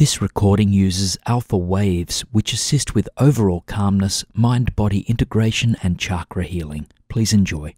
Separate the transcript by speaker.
Speaker 1: This recording uses alpha waves, which assist with overall calmness, mind body integration, and chakra healing. Please enjoy.